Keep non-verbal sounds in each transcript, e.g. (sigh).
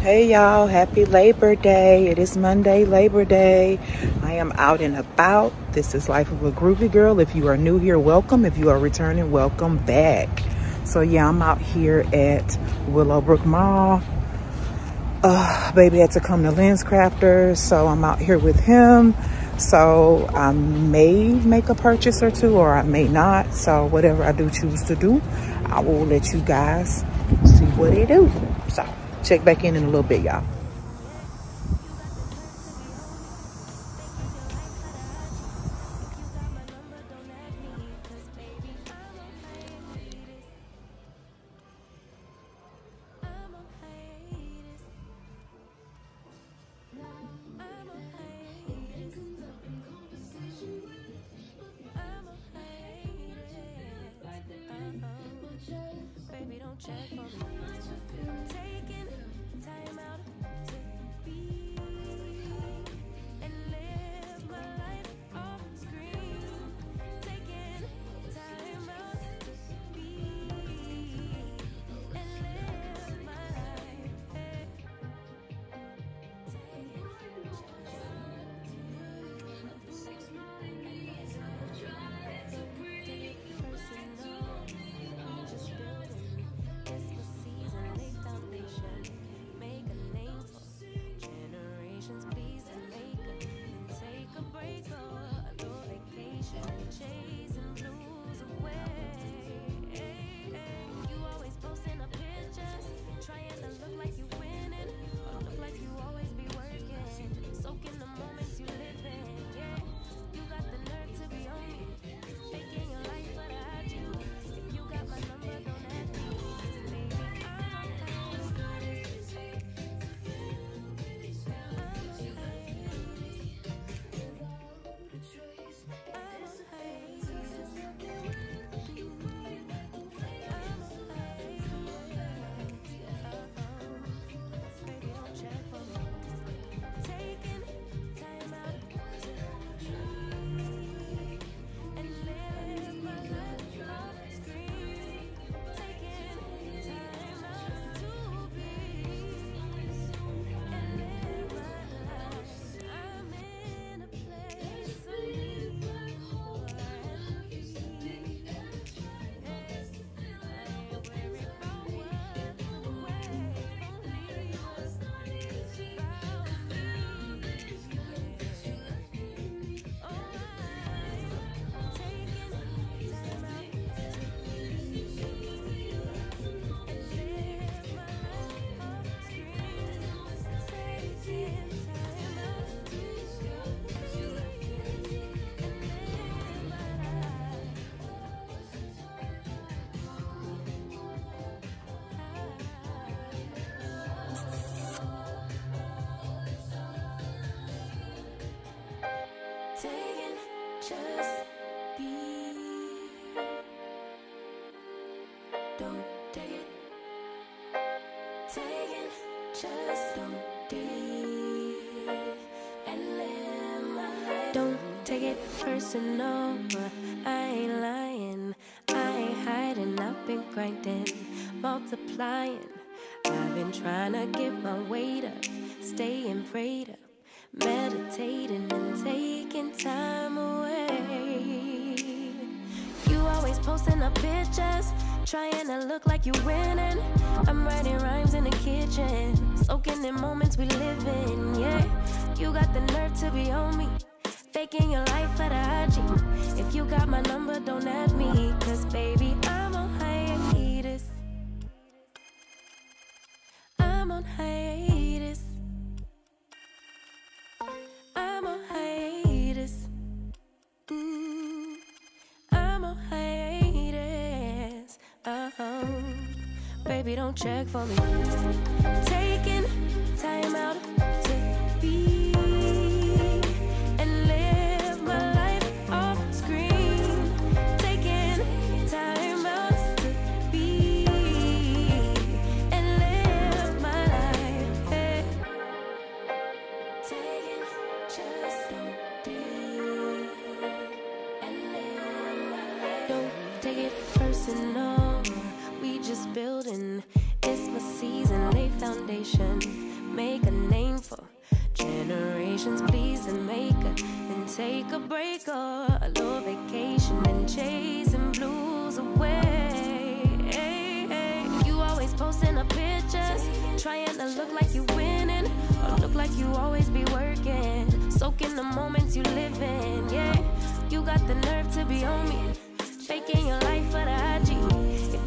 Hey y'all, happy Labor Day. It is Monday, Labor Day. I am out and about. This is Life of a Groovy Girl. If you are new here, welcome. If you are returning, welcome back. So yeah, I'm out here at Willowbrook Mall. Uh, baby had to come to lens LensCrafters, so I'm out here with him. So I may make a purchase or two, or I may not. So whatever I do choose to do, I will let you guys see what they do. So check back in in a little bit, y'all. Don't take it personal. I ain't lying. I ain't hiding. I've been grinding, multiplying. I've been trying to get my weight up, staying prayed up, meditating and taking time away. You always posting up pictures, trying to look like you're winning. I'm writing rhymes in the kitchen, soaking in moments we live in. Yeah, you got the nerve to be on me, faking your life for the IG. If you got my number, don't add me, cause baby, I'm on hiatus. I'm on hiatus. I'm on hiatus. Mm, I'm on hiatus. Uh-huh. Baby, don't check for me. Taking time out just. It's my season, lay foundation. Make a name for generations. Please and make a then take a break or a little vacation and chasing blues away. You always posting up pictures, trying to look like you winning or look like you always be working. Soaking the moments you live in, yeah. You got the nerve to be on me, faking your life for the IG.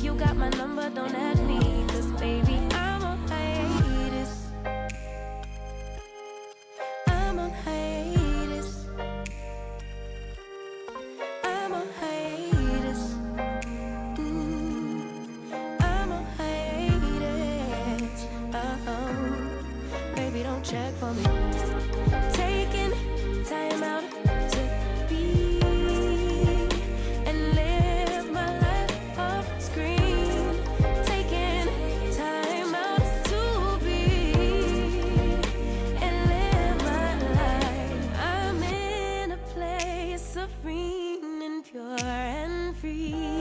You got my number, don't add me, free.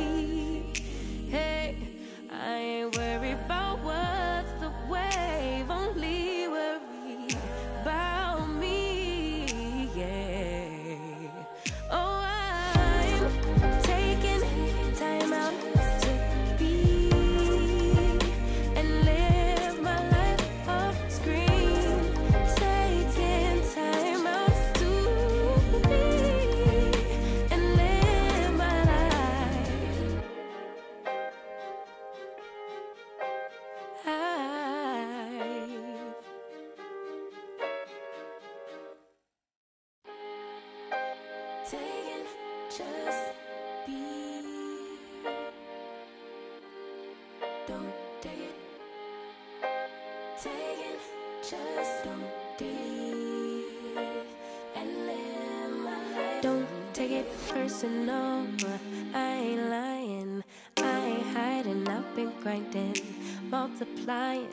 Multiplying.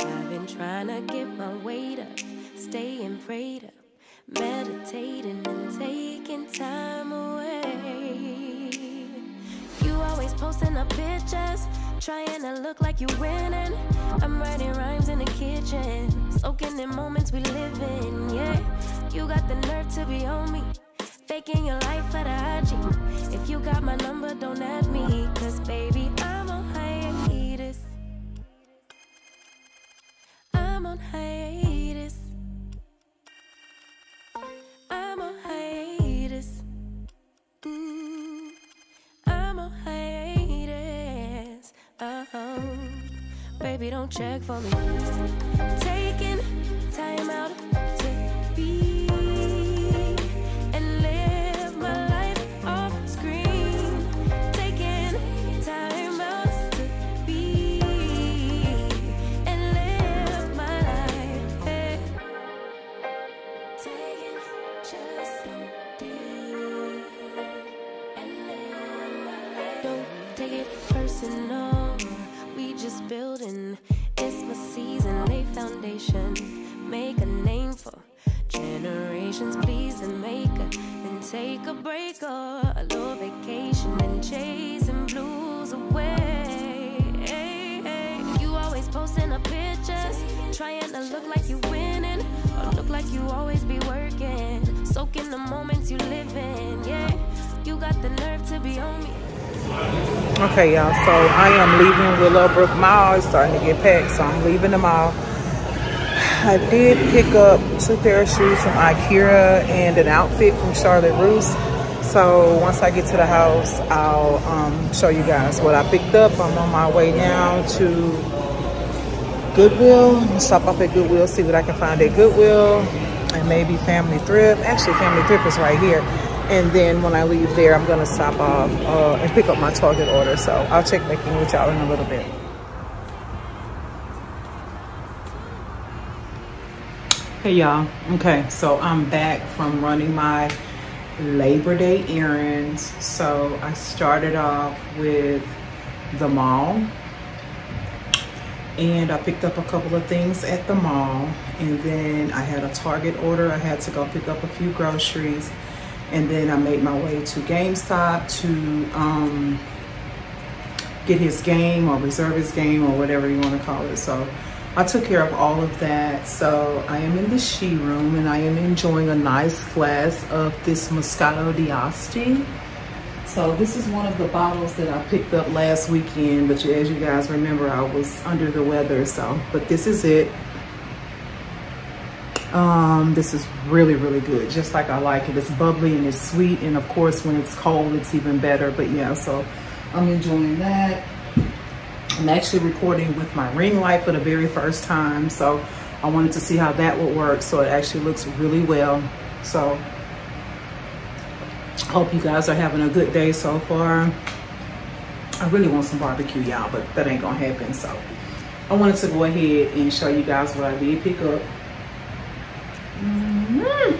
I've been trying to get my weight up, staying prayed up meditating and taking time away. You always posting up pictures, trying to look like you're winning. I'm writing rhymes in the kitchen, soaking in moments we live in. Yeah, you got the nerve to be on me, faking your life for the IG. If you got my number, don't add me, cause baby, I'm check for me. Foundation. Make a name for generations. Please and make a then take a break or a little vacation and chasing blues away. You always posting up pictures, trying to look like you winning or look like you always be working. Soaking the moments you live in. Yeah, you got the nerve to be on me. Okay, y'all. So I am leaving Willowbrook Mall. It's starting to get packed, so I'm leaving the mall. I did pick up two pair of shoes from Akira and an outfit from Charlotte Russe. So once I get to the house, I'll um, show you guys what I picked up. I'm on my way now to Goodwill. I'm gonna stop off at Goodwill, see what I can find at Goodwill, and maybe Family Thrift. Actually, Family Thrift is right here. And then when I leave there, I'm gonna stop off uh, and pick up my Target order. So I'll check back in with y'all in a little bit. Hey y'all. Okay, so I'm back from running my Labor Day errands. So I started off with the mall and I picked up a couple of things at the mall and then I had a Target order. I had to go pick up a few groceries and then I made my way to GameStop to um, get his game or reserve his game or whatever you want to call it. So I took care of all of that. So I am in the she room and I am enjoying a nice glass of this Moscato d'Asti. So this is one of the bottles that I picked up last weekend, but as you guys remember, I was under the weather. So, but this is it. Um, this is really, really good, just like I like it. It's bubbly and it's sweet, and of course, when it's cold, it's even better. But yeah, so I'm enjoying that. I'm actually recording with my ring light for the very first time, so I wanted to see how that would work. So it actually looks really well. So hope you guys are having a good day so far. I really want some barbecue, y'all, but that ain't gonna happen. So I wanted to go ahead and show you guys what I did pick up mm-hmm.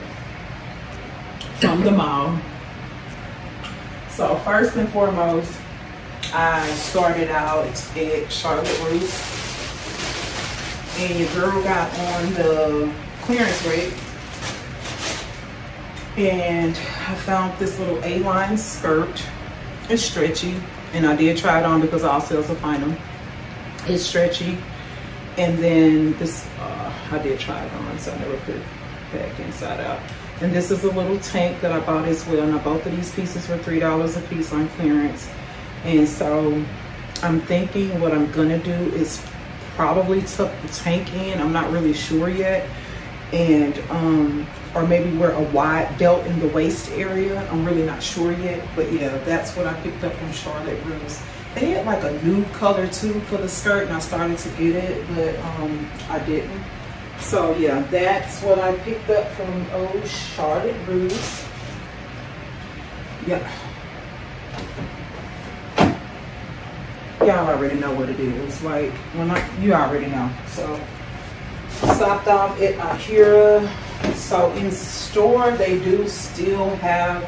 from the mall. So first and foremost, I started out at Charlotte Russe. And your girl got on the clearance rack. And I found this little A-line skirt. It's stretchy. And I did try it on because all sales will find them. It's stretchy. And then this, uh, I did try it on, so I never put it back inside out. And this is a little tank that I bought as well. Now both of these pieces were $3 a piece on clearance. And so I'm thinking what I'm gonna do is probably tuck the tank in. I'm not really sure yet. And, um, or maybe wear a wide belt in the waist area. I'm really not sure yet. But yeah, that's what I picked up from Charlotte Russe. They had like a nude color too for the skirt and I started to get it, but um, I didn't. So yeah, that's what I picked up from old Charlotte Russe. Yeah. Y'all already know what it is. Like, when I, you already know. So, stopped off at Akira. So, in store, they do still have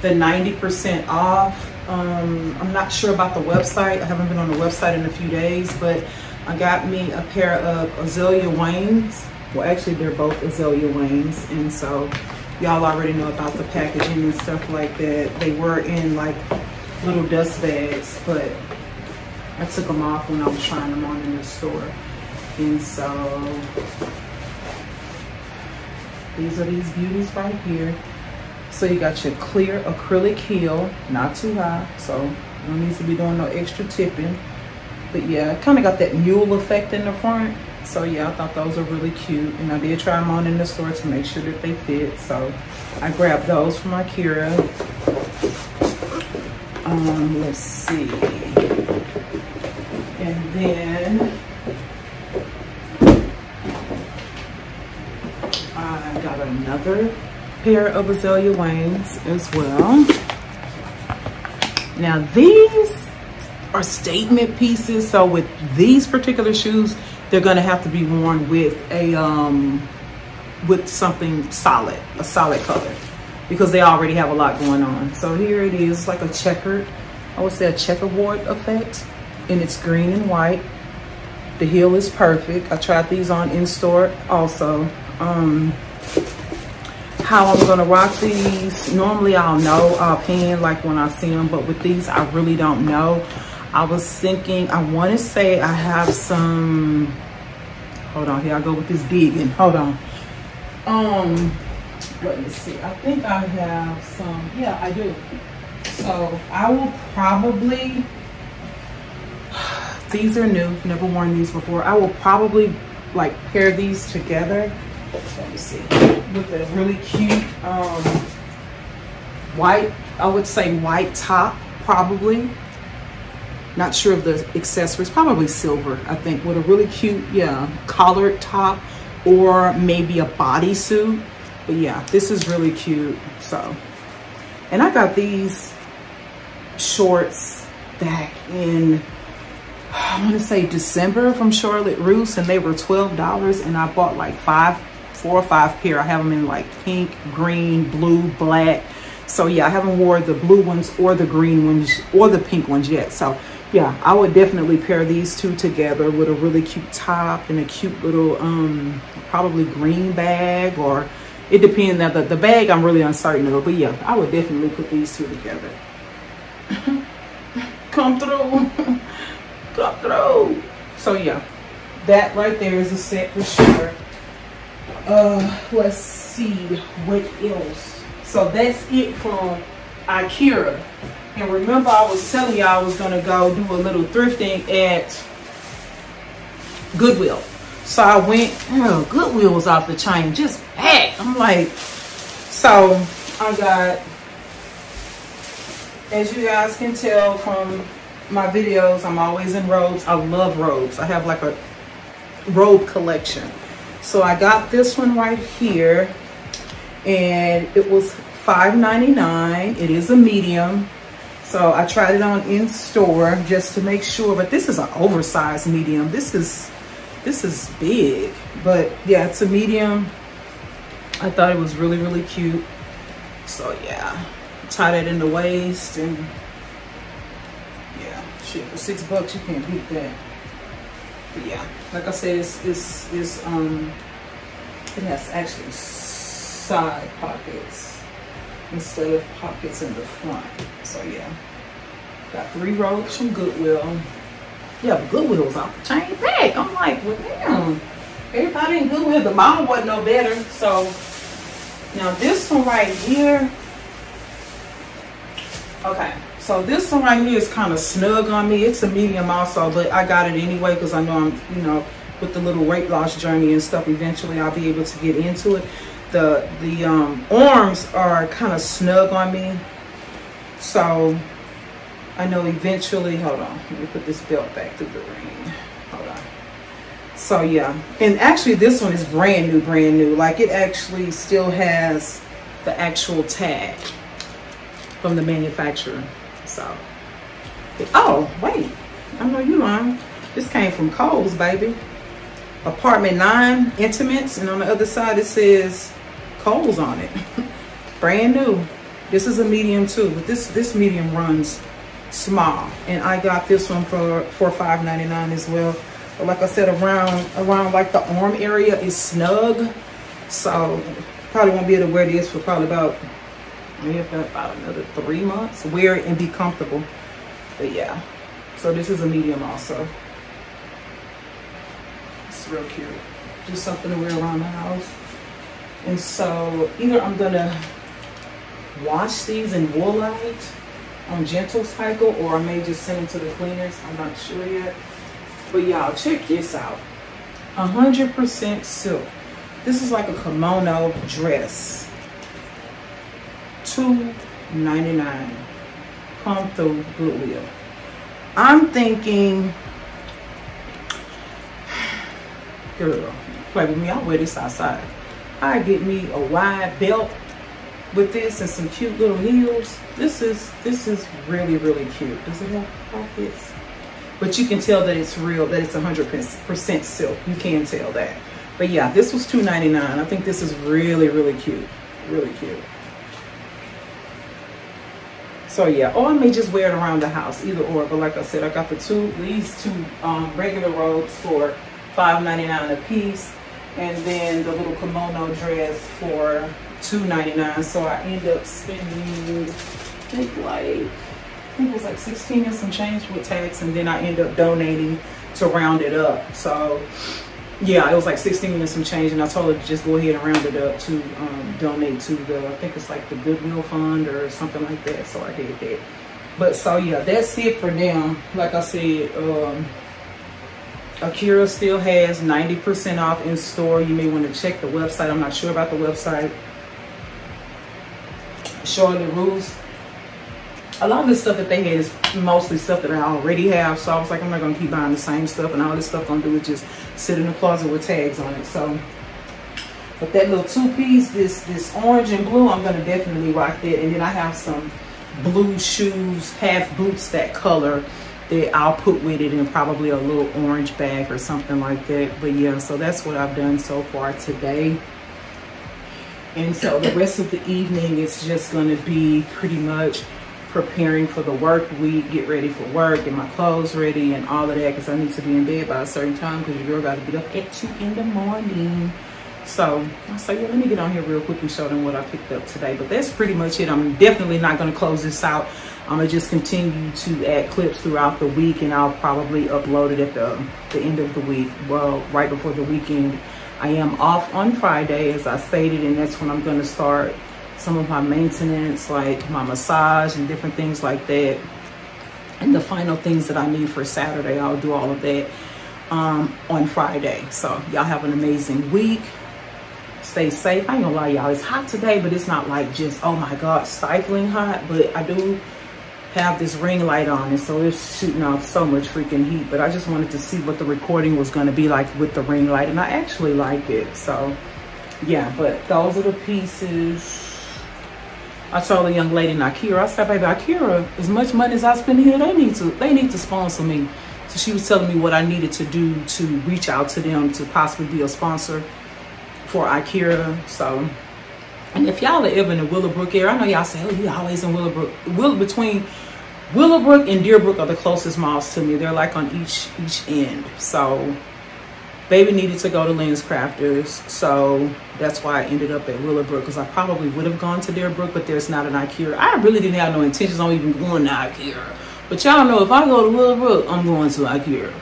the 90% off. Um, I'm not sure about the website. I haven't been on the website in a few days, but I got me a pair of Azalea Wangs. Well, actually, they're both Azalea Wangs. And so, y'all already know about the packaging and stuff like that. They were in like little dust bags, but I took them off when I was trying them on in the store. And so these are these beauties right here. So you got your clear acrylic heel, not too high, so no need to be doing no extra tipping. But yeah, kind of got that mule effect in the front. So yeah, I thought those are really cute. And I did try them on in the store to make sure that they fit. So I grabbed those from Akira. Um, let's see. And then I got another pair of Azalea Wangs as well. Now these are statement pieces. So with these particular shoes, they're gonna have to be worn with a um, with something solid, a solid color, because they already have a lot going on. So here it is, like a checkered, I would say a checkerboard effect and it's green and white. The heel is perfect. I tried these on in store also. Um, how I'm gonna rock these, normally I'll know offhand like when I see them, but with these I really don't know. I was thinking, I wanna say I have some, hold on, here I go with this digging, hold on. Um, let me see, I think I have some, yeah, I do. So I will probably, these are new, never worn these before. I will probably like pair these together. Let me see, with a really cute um, white, I would say white top, probably. Not sure of the accessories, probably silver, I think, with a really cute, yeah, collared top or maybe a bodysuit. But yeah, this is really cute, so. And I got these shorts back in I want to say December from Charlotte Russe and they were $12 and I bought like five, four or five pair. I have them in like pink, green, blue, black. So yeah, I haven't wore the blue ones or the green ones or the pink ones yet. So yeah, I would definitely pair these two together with a really cute top and a cute little, um, probably green bag or it depends. Now the, the bag I'm really uncertain of, but yeah, I would definitely put these two together. (laughs) Come through. (laughs) Come through. So yeah, that right there is a set for sure. Uh, let's see what else. So that's it from Akira. And remember I was telling y'all I was gonna go do a little thrifting at Goodwill. So I went, oh, Goodwill was off the chain, just packed. I'm like, so I got, as you guys can tell from my videos, I'm always in robes. I love robes. I have like a robe collection. So I got this one right here and it was $5.99. It is a medium. So I tried it on in store just to make sure, but this is an oversized medium. This is this is big, but yeah, it's a medium. I thought it was really, really cute. So yeah, tie that in the waist and shit, for six bucks, you can't beat that. But yeah, like I said, it's, it's, it's um, it has actually side pockets instead of pockets in the front. So yeah, got three robes from Goodwill yeah, but Goodwill was off the chain back. I'm like, well, damn. Everybody in Goodwill, the mom wasn't no better. So now this one right here. Okay, so this one right here is kind of snug on me. It's a medium also, but I got it anyway because I know I'm, you know, with the little weight loss journey and stuff. Eventually, I'll be able to get into it. The the um, arms are kind of snug on me, so I know eventually, hold on, let me put this belt back through the ring. Hold on. So yeah, and actually this one is brand new, brand new. Like it actually still has the actual tag from the manufacturer. So, oh, wait, I know you lying. This came from Kohl's, baby. Apartment 9 Intimates, and on the other side it says Kohl's on it. (laughs) brand new. This is a medium too, but this, this medium runs small and I got this one for for $5.99 as well but like I said around around like the arm area is snug so probably won't be able to wear this for probably about maybe about another three months wear it and be comfortable but yeah so this is a medium also it's real cute just something to wear around the house and so either I'm gonna wash these in woolite on gentle cycle or I may just send them to the cleaners. I'm not sure yet. But y'all, check this out. 100% silk. This is like a kimono dress. $2.99. Come through Goodwill. I'm thinking, (sighs) girl, play with me. I'll wear this outside. I get me a wide belt with this and some cute little heels. This is this is really really cute. Does it have pockets? But you can tell that it's real, that it's 100% silk. You can tell that. But yeah, this was $2.99. I think this is really really cute, really cute. So yeah, or I may just wear it around the house, either or. But like I said, I got the two, these two um, regular robes for $5.99 a piece, and then the little kimono dress for $2.99. So I end up spending, I think like, I think it was like 16 and some change with tax. And then I end up donating to round it up. So yeah, it was like 16 and some change. And I told her to just go ahead and round it up to um, donate to the, I think it's like the Goodwill Fund or something like that. So I did that. But so yeah, that's it for now. Like I said, um, Akira still has 90% off in store. You may want to check the website. I'm not sure about the website. Charlotte Russe. A lot of the stuff that they had is mostly stuff that I already have. So I was like, I'm not gonna keep buying the same stuff and all this stuff gonna do is just sit in the closet with tags on it. So but that little two piece, this this orange and blue, I'm gonna definitely rock that. And then I have some blue shoes, half boots that color that I'll put with it and probably a little orange bag or something like that. But yeah, so that's what I've done so far today. And so the rest of the evening is just to be pretty much preparing for the work week, get ready for work, get my clothes ready and all of that because I need to be in bed by a certain time because your girl got to be up at 2 in the morning. So I say, yeah, let me get on here real quick and show them what I picked up today. But that's pretty much it. I'm definitely not going to close this out. I'm going to just continue to add clips throughout the week and I'll probably upload it at the, the end of the week. Well, right before the weekend. I am off on Friday, as I stated, and that's when I'm going to start some of my maintenance, like my massage and different things like that. And the final things that I need for Saturday, I'll do all of that um, on Friday. So y'all have an amazing week. Stay safe. I ain't gonna lie, y'all. It's hot today, but it's not like just, oh my God, stifling hot. But I do have this ring light on and so it's shooting off so much freaking heat but I just wanted to see what the recording was going to be like with the ring light and I actually like it so yeah but those are the pieces I told the young lady in Akira I said baby Akira as much money as I spend here they need to they need to sponsor me so she was telling me what I needed to do to reach out to them to possibly be a sponsor for Akira so and if y'all are ever in the Willowbrook area, I know y'all say, oh, you always in Willowbrook. Will between Willowbrook and Deerbrook are the closest malls to me. They're like on each each end. So baby needed to go to Lens Crafters, So that's why I ended up at Willowbrook because I probably would have gone to Deerbrook, but there's not an Akira. I really didn't have no intentions on even going to Akira. But y'all know if I go to Willowbrook, I'm going to Akira.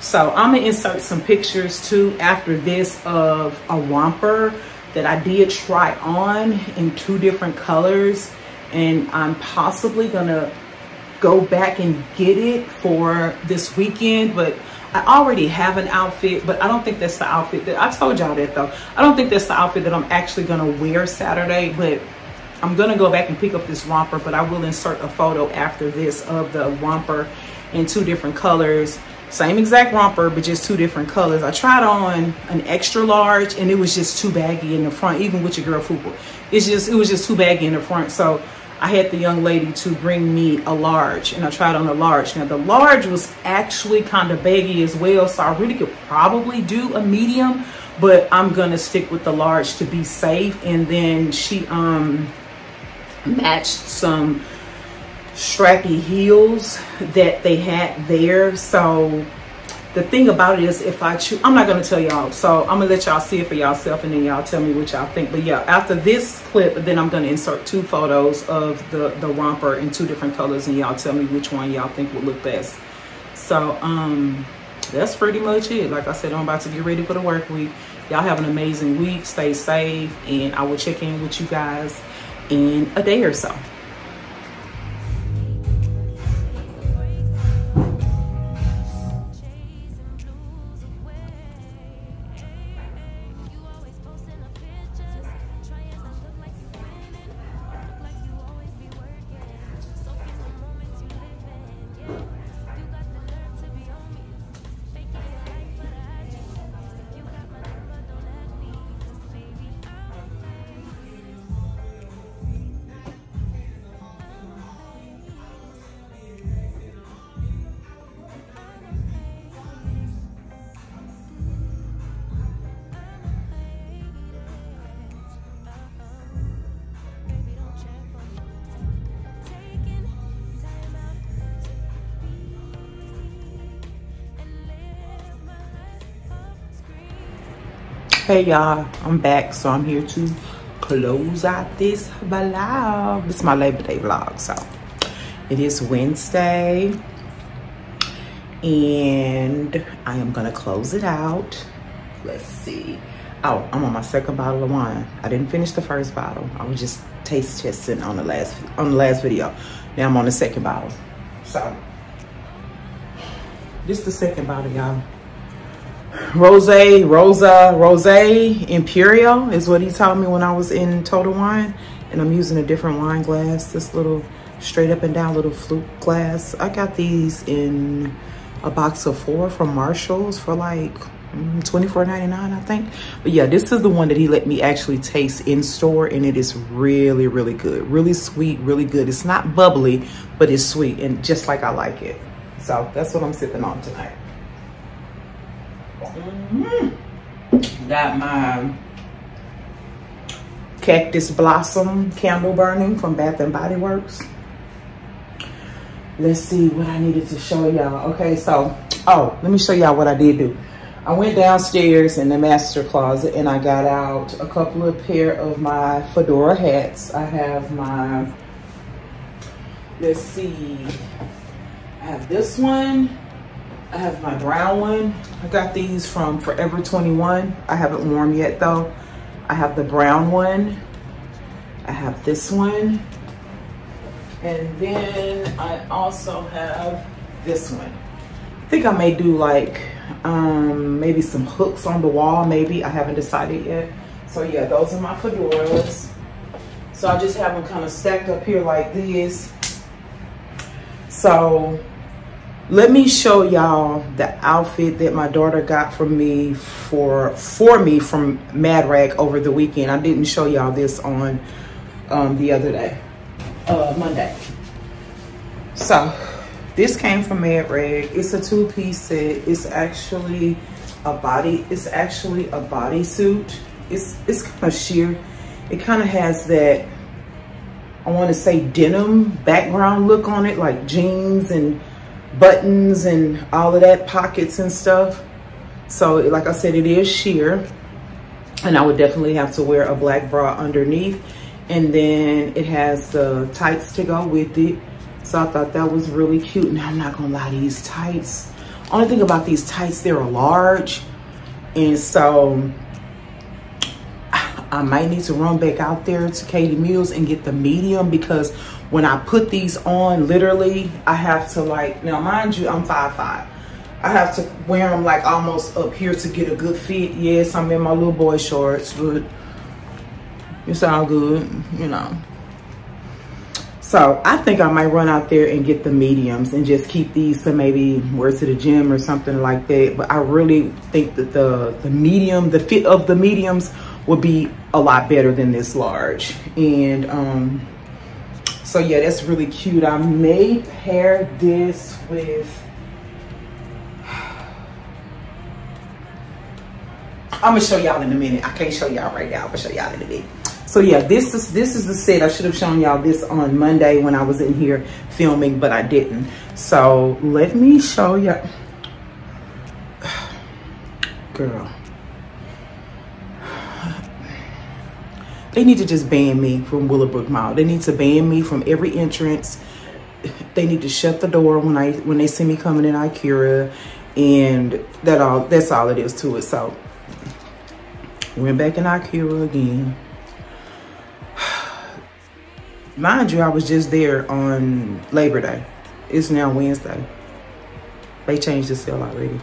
So I'm gonna insert some pictures too after this of a romper that I did try on in two different colors and I'm possibly gonna go back and get it for this weekend, but I already have an outfit, but I don't think that's the outfit that, I told y'all that though. I don't think that's the outfit that I'm actually gonna wear Saturday, but I'm gonna go back and pick up this romper, but I will insert a photo after this of the romper in two different colors. Same exact romper, but just two different colors. I tried on an extra large and it was just too baggy in the front, even with your girl Fupa. It's just, it was just too baggy in the front. So I had the young lady to bring me a large and I tried on a large. Now the large was actually kind of baggy as well. So I really could probably do a medium, but I'm gonna stick with the large to be safe. And then she um matched some strappy heels that they had there. So the thing about it is if I choose, I'm not going to tell y'all. So I'm going to let y'all see it for y'allself and then y'all tell me what y'all think. But yeah, after this clip, then I'm going to insert two photos of the, the romper in two different colors and y'all tell me which one y'all think would look best. So um, that's pretty much it. Like I said, I'm about to get ready for the work week. Y'all have an amazing week. Stay safe. And I will check in with you guys in a day or so. Hey y'all i'm back so i'm here to close out this vlog. This is my labor day vlog so it is wednesday and i am gonna close it out. Let's see. Oh i'm on my second bottle of wine. I didn't finish the first bottle. I was just taste testing on the last on the last video. Now i'm on the second bottle. So this is the second bottle y'all Rose, Rosa, Rose Imperial is what he told me when I was in Total Wine. And I'm using a different wine glass, this little straight up and down little flute glass. I got these in a box of four from Marshalls for like mm, $24.99, I think. But yeah, this is the one that he let me actually taste in store and it is really, really good. Really sweet, really good. It's not bubbly, but it's sweet and just like I like it. So that's what I'm sipping on tonight. Got my cactus blossom candle burning from Bath and Body Works. let's see what I needed to show y'all. Okay, so, oh, let me show y'all what I did do. I went downstairs in the master closet and I got out a couple of pair of my fedora hats. I have my, let's see, I have this one. I have my brown one. I got these from Forever 21. I haven't worn yet though. I have the brown one. I have this one. And then I also have this one. I think I may do like um, maybe some hooks on the wall, maybe. I haven't decided yet. So yeah, those are my fedoras. So I just have them kind of stacked up here like this. So let me show y'all the outfit that my daughter got from me for for me from Mad Rag over the weekend. I didn't show y'all this on um, the other day, uh, Monday. So this came from Mad Rag. It's a two-piece set. It's actually a body. It's actually a bodysuit. It's it's kind of sheer. It kind of has that I want to say denim background look on it, like jeans and buttons and all of that, pockets and stuff. So like I said, it is sheer. And I would definitely have to wear a black bra underneath. And then it has the tights to go with it. So I thought that was really cute. Now I'm not gonna lie, these tights. Only thing about these tights, they're large. And so I might need to run back out there to Katy Mills and get the medium because when I put these on, literally, I have to like, now mind you, I'm 5'5". I have to wear them like almost up here to get a good fit. Yes, I'm in my little boy shorts, but it's all good, you know. So I think I might run out there and get the mediums and just keep these to maybe wear to the gym or something like that. But I really think that the, the medium, the fit of the mediums would be a lot better than this large. And um, so yeah, that's really cute. I may pair this with, (sighs) I'm gonna show y'all in a minute. I can't show y'all right now, I'm gonna show y'all in a minute. So yeah, this is this is the set. I should have shown y'all this on Monday when I was in here filming, but I didn't. So let me show y'all. (sighs) Girl. They need to just ban me from Willowbrook Mall. They need to ban me from every entrance. They need to shut the door when I when they see me coming in Akira. And that all that's all it is to it. So went back in Akira again. (sighs) Mind you, I was just there on Labor Day. It's now Wednesday. They changed the sale already.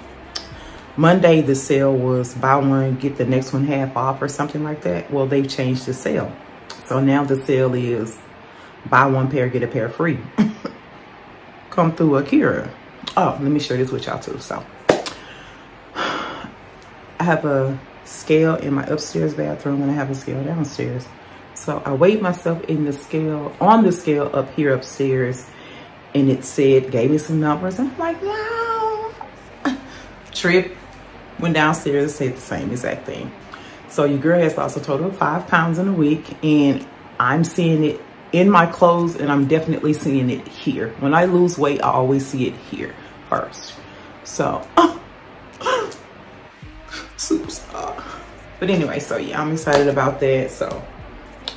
Monday, the sale was buy one, get the next one half off or something like that. Well, they've changed the sale. So now the sale is buy one pair, get a pair free. (laughs) Come through Akira. Oh, let me share this with y'all too. So (sighs) I have a scale in my upstairs bathroom and I have a scale downstairs. So I weighed myself in the scale, on the scale up here upstairs and it said, gave me some numbers. I'm like, wow. (laughs) Trip went downstairs and said the same exact thing. So your girl has lost a total of five pounds in a week and I'm seeing it in my clothes and I'm definitely seeing it here. When I lose weight, I always see it here first. So, (gasps) superstar. But anyway, so yeah, I'm excited about that. So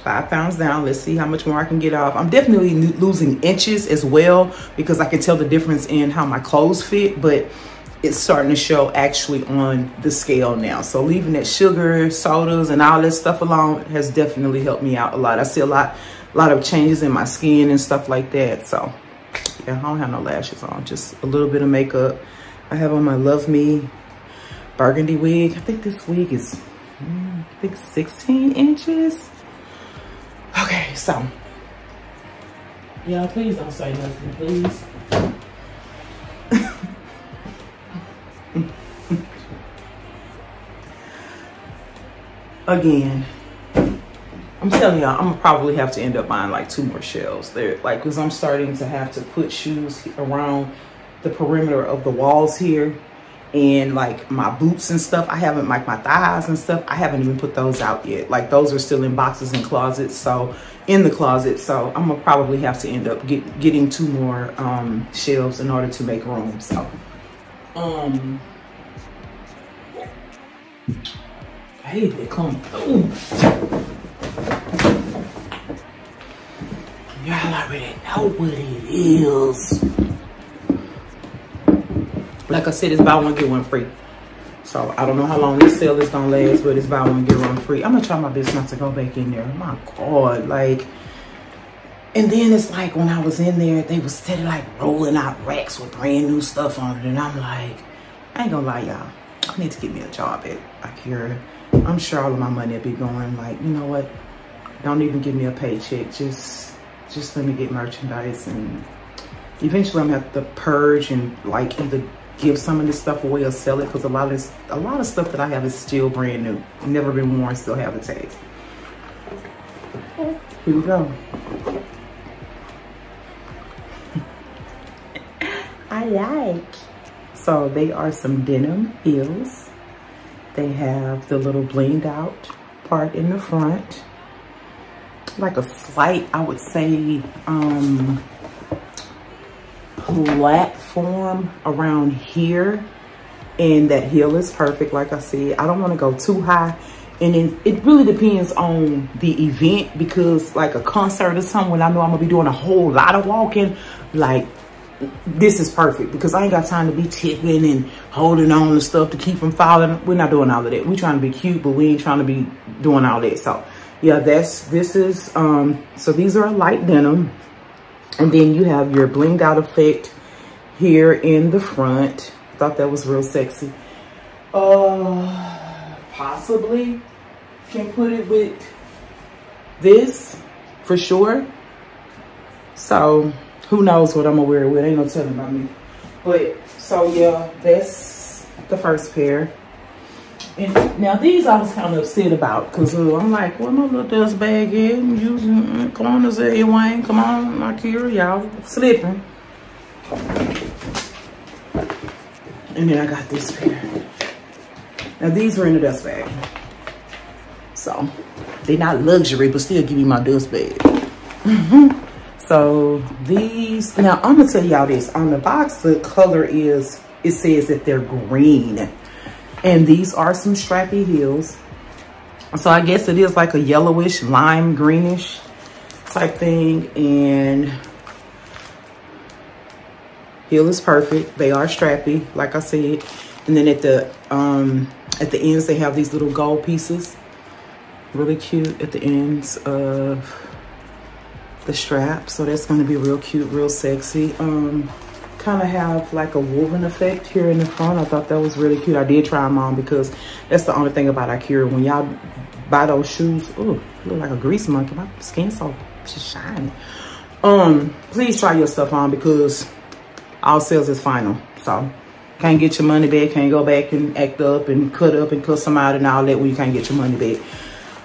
five pounds down. Let's see how much more I can get off. I'm definitely losing inches as well because I can tell the difference in how my clothes fit, but it's starting to show actually on the scale now. So leaving that sugar, sodas, and all that stuff alone has definitely helped me out a lot. I see a lot, a lot of changes in my skin and stuff like that. So yeah, I don't have no lashes on, just a little bit of makeup. I have on my Love Me burgundy wig. I think this wig is, mm, I think 16 inches. Okay, so. Yeah, please don't say nothing, please. Again, I'm telling y'all, I'm probably have to end up buying like two more shelves. There, like, cause I'm starting to have to put shoes around the perimeter of the walls here. and like my boots and stuff. I haven't like my thighs and stuff. I haven't even put those out yet. Like those are still in boxes and closets. So in the closet. So I'm gonna probably have to end up get, getting two more um, shelves in order to make room. So, um, hey, they come through. Y'all already know what it is. Like I said, it's buy one, get one free. So I don't know how long this sale is gonna last, but it's buy one, get one free. I'm gonna try my best not to go back in there. My God, like, and then it's like when I was in there, they was steady like rolling out racks with brand new stuff on it. And I'm like, I ain't gonna lie, y'all. I need to get me a job at Akira. I'm sure all of my money will be going like, you know what? Don't even give me a paycheck. Just just let me get merchandise and eventually I'm gonna have to purge and like either give some of this stuff away or sell it because a lot of this, a lot of stuff that I have is still brand new. Never been worn, still have the tags. Here we go. (laughs) I like. So they are some denim heels. They have the little blinged out part in the front like a slight, I would say, um, platform around here. And that heel is perfect, like I said. I don't want to go too high. And then it really depends on the event because like a concert or something, I know I'm going to be doing a whole lot of walking, like this is perfect because I ain't got time to be tipping and holding on to stuff to keep from falling. We're not doing all of that. We're trying to be cute, but we ain't trying to be doing all that. So yeah, that's, this is, um, so these are a light denim. And then you have your blinged out effect here in the front. Thought that was real sexy. Uh, possibly can put it with this for sure. So who knows what I'm gonna wear it with. Ain't no telling about me. But so yeah, that's the first pair. And now these I was kind of upset about because uh, I'm like, where my little dust bag is? I'm using come on, Azalea Wang. Come on, Akira, y'all slipping. And then I got this pair. Now these were in the dust bag. So they're not luxury, but still give me my dust bag. So these, now I'm gonna tell y'all this. On the box, the color is, it says that they're green. And these are some strappy heels. So I guess it is like a yellowish, lime greenish type thing. And heel is perfect. They are strappy, like I said. And then at the um, at the ends, they have these little gold pieces. Really cute at the ends of the strap. So that's going to be real cute, real sexy. Um, kind of have like a woven effect here in the front. I thought that was really cute. I did try them on because that's the only thing about Akira. When y'all buy those shoes, oh, look like a grease monkey. My skin's so just shiny. Um, please try your stuff on because all sales is final. So can't get your money back. Can't go back and act up and cut up and cut some out and all that when you can't get your money back.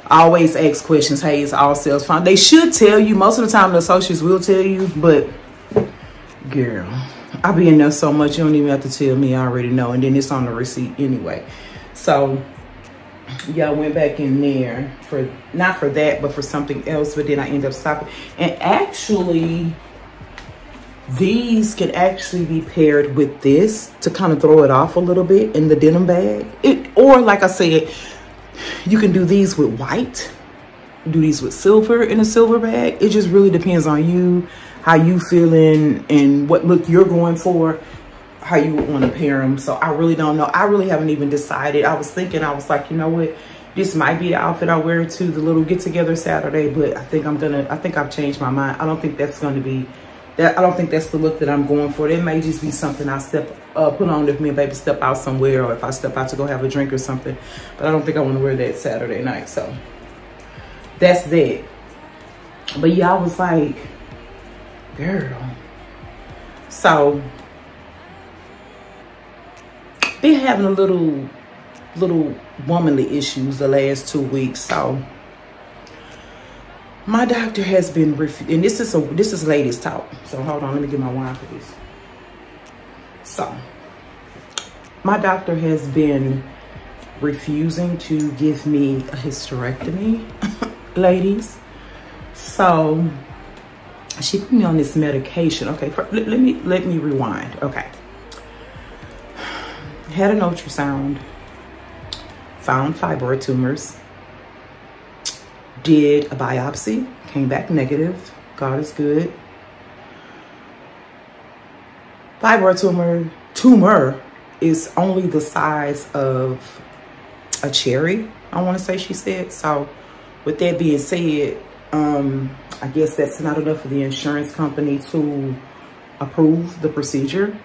Always ask questions. Hey, it's all sales fine? They should tell you. Most of the time, the associates will tell you, but girl I be in there so much, you don't even have to tell me, I already know. And then it's on the receipt anyway. So, I went back in there for, not for that, but for something else. But then I end up stopping. And actually, these can actually be paired with this to kind of throw it off a little bit in the denim bag. It, or like I said, you can do these with white, do these with silver in a silver bag. It just really depends on you how you feeling and what look you're going for, how you would want to pair them. So I really don't know. I really haven't even decided. I was thinking, I was like, you know what? This might be the outfit I wear to the little get together Saturday, but I think I'm gonna, I think I've changed my mind. I don't think that's gonna be, that. I don't think that's the look that I'm going for. It may just be something I step, uh, put on if me and baby step out somewhere or if I step out to go have a drink or something. But I don't think I want to wear that Saturday night. So that's that. But yeah, I was like, girl. So been having a little little womanly issues the last two weeks. So my doctor has been and this is a this is ladies talk. So hold on, let me get my wine for this. So my doctor has been refusing to give me a hysterectomy, (laughs) ladies. So she put me on this medication. Okay, for, let, let me let me rewind. Okay, (sighs) had an ultrasound, found fibroid tumors, did a biopsy, came back negative. God is good. Fibroid tumor tumor is only the size of a cherry, I want to say she said. So with that being said, um, I guess that's not enough for the insurance company to approve the procedure.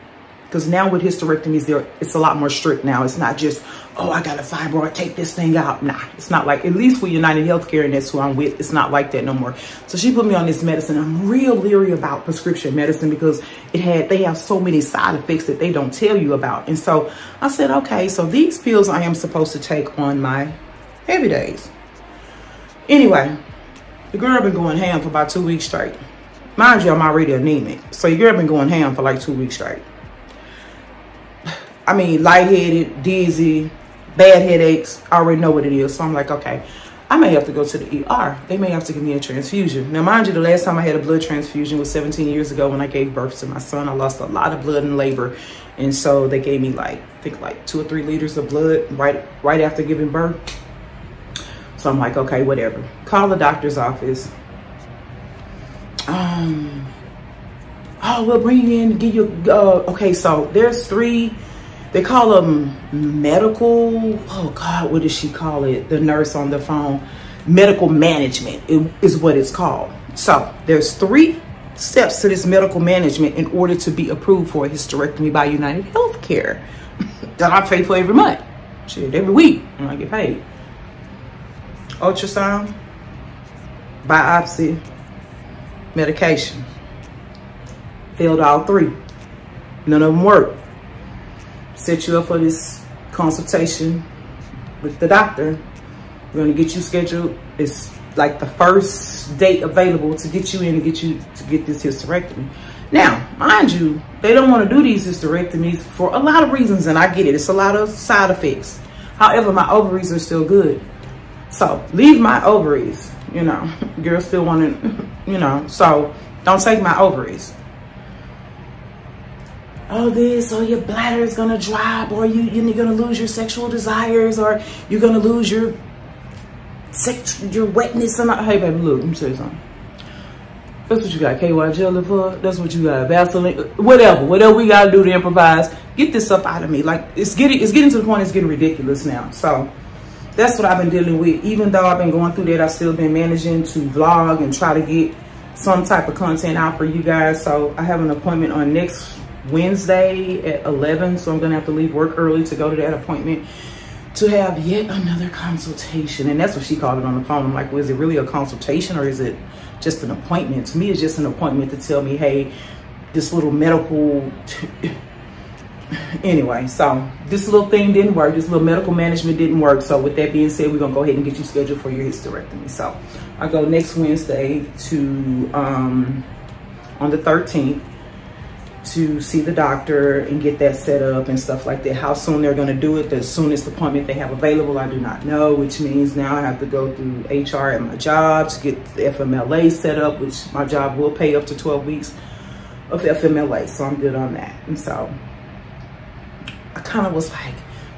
Because now with hysterectomies, it's a lot more strict now. It's not just, oh, I got a fibroid, take this thing out. Nah, it's not like, at least with United Healthcare, and that's who I'm with, it's not like that no more. So she put me on this medicine. I'm real leery about prescription medicine because it had, they have so many side effects that they don't tell you about. And so I said, okay, so these pills I am supposed to take on my heavy days. Anyway, the girl been going ham for about two weeks straight. Mind you, I'm already anemic. So your girl been going ham for like two weeks straight. I mean, lightheaded, dizzy, bad headaches. I already know what it is. So I'm like, okay, I may have to go to the ER. They may have to give me a transfusion. Now, mind you, the last time I had a blood transfusion was 17 years ago when I gave birth to my son. I lost a lot of blood in labor. And so they gave me like, I think like two or three liters of blood right, right after giving birth. So I'm like, okay, whatever. Call the doctor's office. Um, oh, we'll bring you in, give you, uh, okay, so there's three they call them medical, oh God, what does she call it? The nurse on the phone, medical management is what it's called. So there's three steps to this medical management in order to be approved for a hysterectomy by United Healthcare (laughs) that I pay for every month. Shit, every week when I get paid. Ultrasound, biopsy, medication. Failed all three. None of them work set you up for this consultation with the doctor. We're gonna get you scheduled. It's like the first date available to get you in and get you to get this hysterectomy. Now, mind you, they don't want to do these hysterectomies for a lot of reasons, and I get it. It's a lot of side effects. However, my ovaries are still good. So leave my ovaries, you know, (laughs) girls still want to, (laughs) you know, so don't take my ovaries oh this or your bladder is gonna drop or you, you're gonna lose your sexual desires or you're gonna lose your sex your wetness. And hey baby look let me say something. That's what you got KY jelly for. That's what you got Vaseline. Whatever whatever we gotta do to improvise. Get this up out of me. Like it's getting it's getting to the point it's getting ridiculous now. So that's what I've been dealing with. Even though I've been going through that I've still been managing to vlog and try to get some type of content out for you guys. So I have an appointment on next Wednesday at 11. So I'm gonna have to leave work early to go to that appointment to have yet another consultation. And that's what she called it on the phone. I'm like, well, is it really a consultation or is it just an appointment? To me, it's just an appointment to tell me, hey, this little medical, (laughs) anyway, so this little thing didn't work. This little medical management didn't work. So with that being said, we're gonna go ahead and get you scheduled for your hysterectomy. So I go next Wednesday to, um, on the 13th to see the doctor and get that set up and stuff like that. How soon they're going to do it, the soonest appointment they have available, I do not know, which means now I have to go through HR at my job to get the FMLA set up, which my job will pay up to 12 weeks of FMLA. So I'm good on that. And so I kind of was like,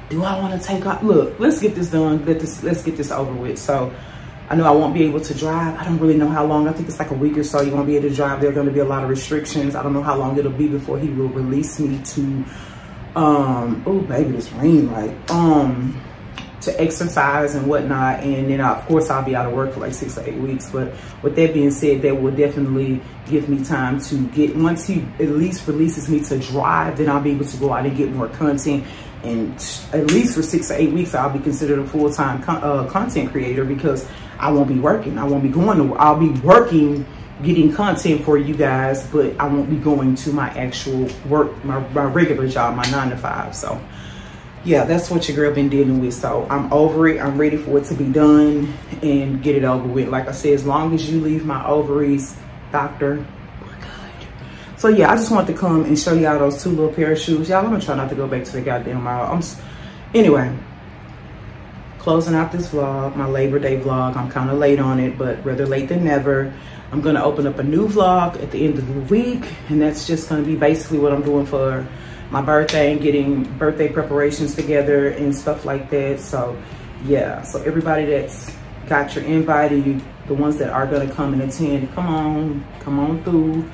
do I want to take off? Look, let's get this done. Let this, let's get this over with. So I know I won't be able to drive. I don't really know how long. I think it's like a week or so you won't be able to drive. There are going to be a lot of restrictions. I don't know how long it'll be before he will release me to, um, oh, baby, this rain like, um, to exercise and whatnot. And then, of course, I'll be out of work for like six or eight weeks. But with that being said, that will definitely give me time to get, once he at least releases me to drive, then I'll be able to go out and get more content and at least for six or eight weeks, I'll be considered a full-time con uh, content creator because I won't be working. I won't be going to, I'll be working, getting content for you guys, but I won't be going to my actual work, my, my regular job, my nine to five. So yeah, that's what your girl been dealing with. So I'm over it. I'm ready for it to be done and get it over with. Like I said, as long as you leave my ovaries, doctor, we're good. So yeah, I just wanted to come and show y'all those two little pair of shoes. Y'all, I'm gonna try not to go back to the goddamn mall. I'm, anyway, closing out this vlog, my Labor Day vlog. I'm kind of late on it, but rather late than never. I'm gonna open up a new vlog at the end of the week, and that's just gonna be basically what I'm doing for my birthday and getting birthday preparations together and stuff like that. So yeah, so everybody that's got your invite and you, the ones that are gonna come and attend, come on, come on through.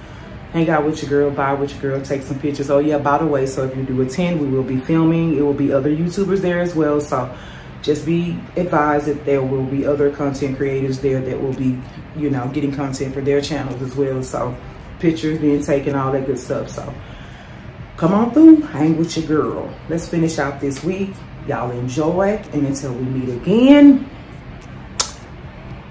Hang out with your girl, buy with your girl, take some pictures. Oh yeah, by the way, so if you do attend, we will be filming. It will be other YouTubers there as well. So just be advised that there will be other content creators there that will be, you know, getting content for their channels as well. So pictures being taken, all that good stuff. So come on through, hang with your girl. Let's finish out this week. Y'all enjoy, and until we meet again,